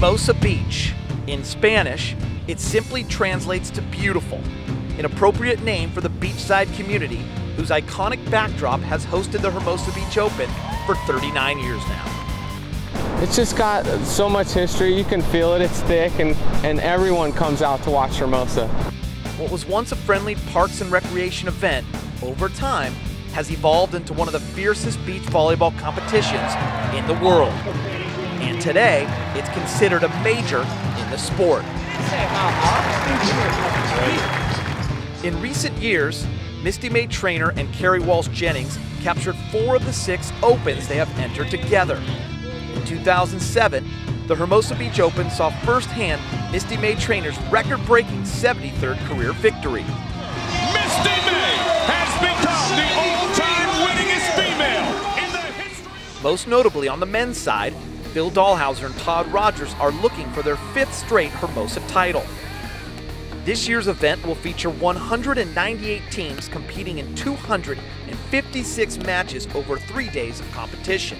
Hermosa Beach. In Spanish, it simply translates to beautiful, an appropriate name for the beachside community whose iconic backdrop has hosted the Hermosa Beach Open for 39 years now. It's just got so much history. You can feel it. It's thick, and, and everyone comes out to watch Hermosa. What was once a friendly parks and recreation event, over time, has evolved into one of the fiercest beach volleyball competitions in the world. And today, it's considered a major in the sport. In recent years, Misty May Treanor and Kerri Walsh Jennings captured four of the six Opens they have entered together. In 2007, the Hermosa Beach Open saw firsthand Misty May Treanor's record breaking 73rd career victory. Misty May has become the all time winningest female in the history. Most notably on the men's side, Phil Dalhausser and Todd Rogers are looking for their fifth straight Hermosa title. This year's event will feature 198 teams competing in 256 matches over three days of competition.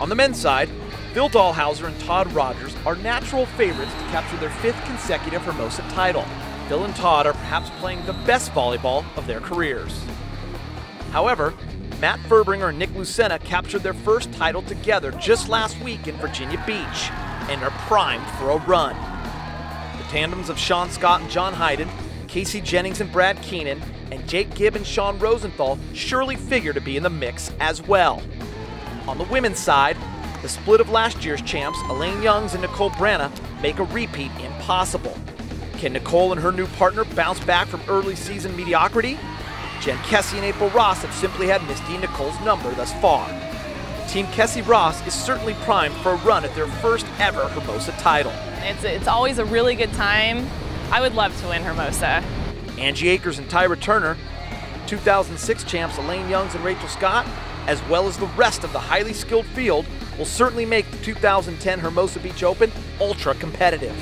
On the men's side, Phil Dalhausser and Todd Rogers are natural favorites to capture their fifth consecutive Hermosa title. Phil and Todd are perhaps playing the best volleyball of their careers. However, Matt Fuerbringer and Nick Lucena captured their first title together just last week in Virginia Beach and are primed for a run. The tandems of Sean Scott and John Hyden, Casey Jennings and Brad Keenan, and Jake Gibb and Sean Rosenthal surely figure to be in the mix as well. On the women's side, the split of last year's champs, Elaine Youngs and Nicole Branagh, make a repeat impossible. Can Nicole and her new partner bounce back from early season mediocrity? Jen Kessy and April Ross have simply had Misty and Nicole's number thus far. Team Kessy Ross is certainly primed for a run at their first ever Hermosa title. It's, it's always a really good time. I would love to win Hermosa. Angie Akers and Tyra Turner, 2006 champs Elaine Youngs and Rachel Scott, as well as the rest of the highly skilled field, will certainly make the 2010 Hermosa Beach Open ultra competitive.